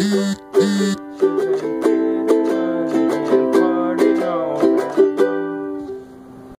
Eat, eat.